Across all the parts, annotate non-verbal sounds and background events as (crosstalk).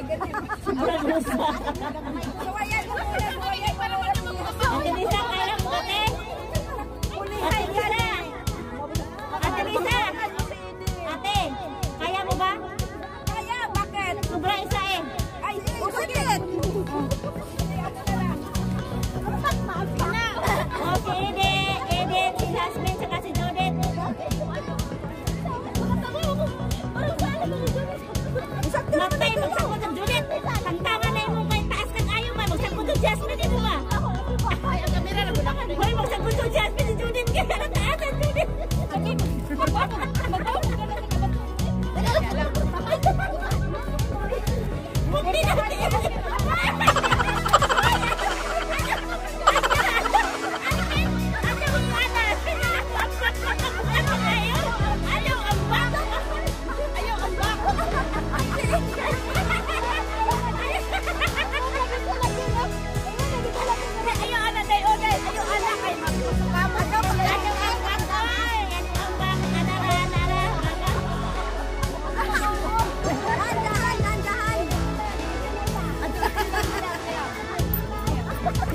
negative. Sa waya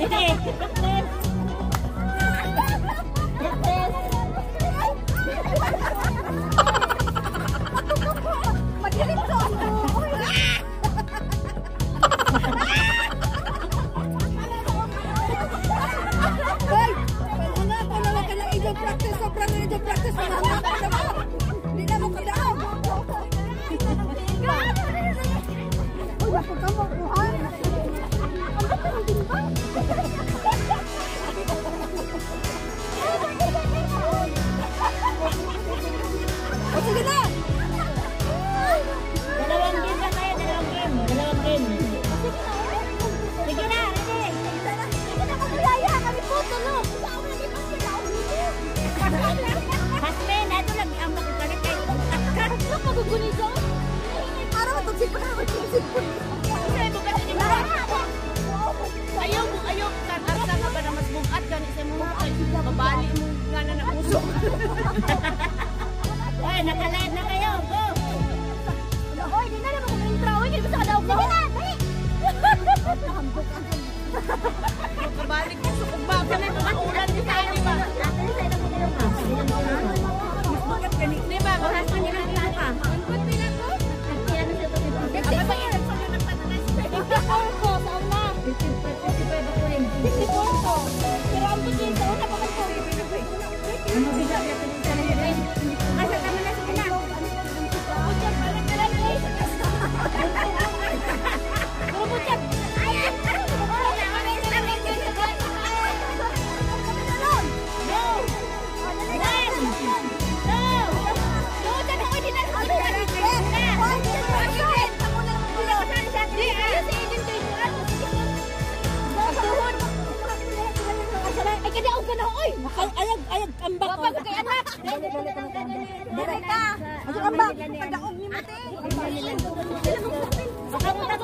对 (laughs) Hoy, nakalive na kayo. Go! Hoy, di na naman kung yung drawing. Hindi gusto ka daw ko. Sige na, dali! Nakambok ang dali. Kabalik mo, sukubag ka na. Nakaulan din tayo, di ba? Atin sa'yo na muna yung house. Mas bakit ganito? Di ba? Mahas mo nila nila ka. Ang good nila ko? Ang kaya na sa'yo ito. Aba ba yan? Ang sa'yo nagpatanay sa'yo. 54 po, saan na? 54 po. Pero ang bikin Pero oy, ayag ayag kambak. Wa pag kay anak. Dire ka. Kambak. Padaog ni mate. Sila mo kapin. Sa kamo na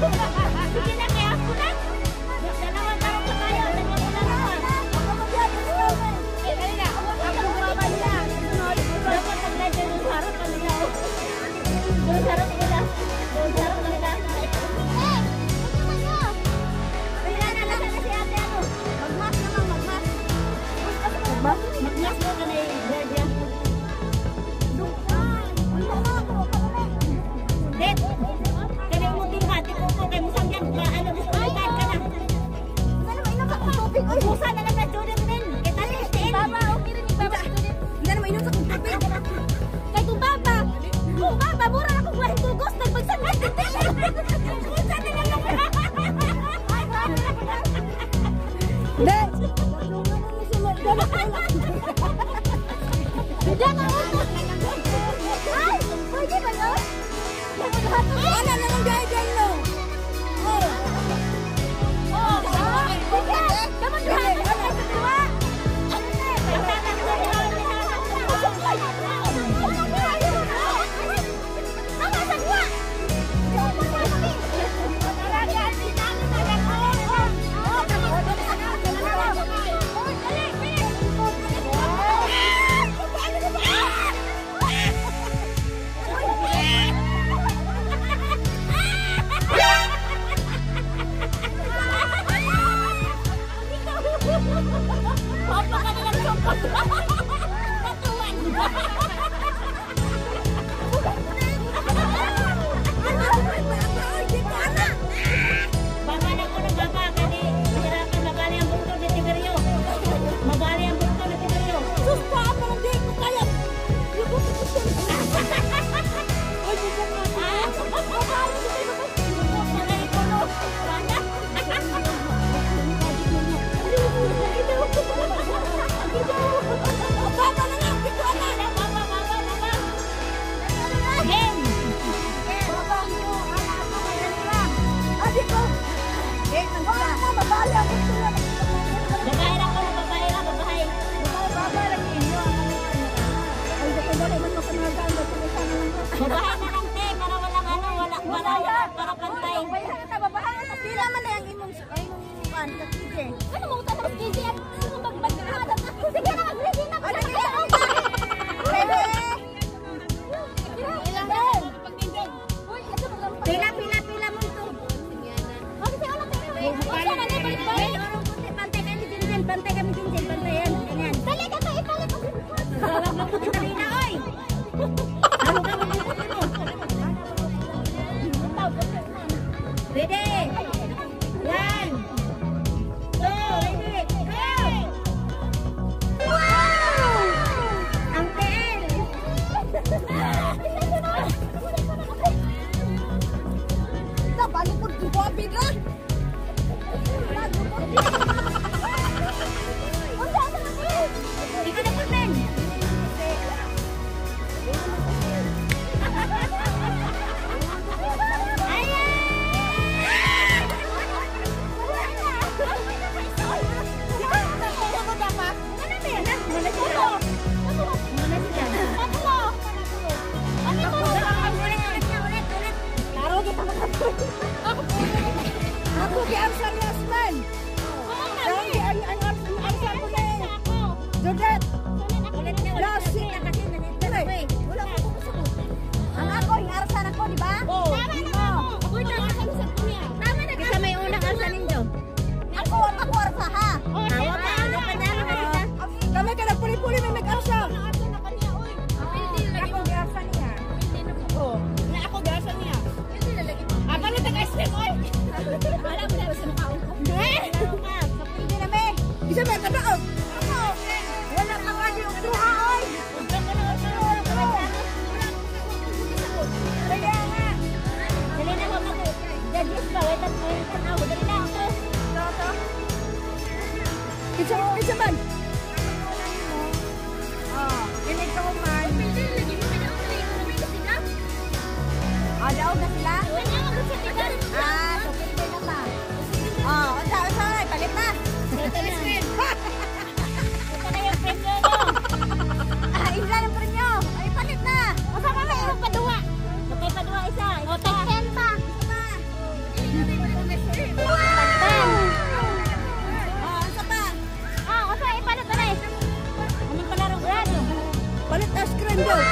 Ha ha ha! Babahan na lang te, para walang ano, wala, wala, para pantay. Babahan na ta, babahan na ta. Pila man na yung imong, ay, imong, ano, kapite. Ano mo ta? aplauso Adaog na sila? Ah, so na ba? Oh, unsa unsa ah, ay oh, palit na? Talisman. Na yung premyo niyo. Ah, isa na premyo. Ay palit na. Unsa pa may imong paduwa? Okay, paduwa isa. Oh, tag 10 pa. Palit ice daw.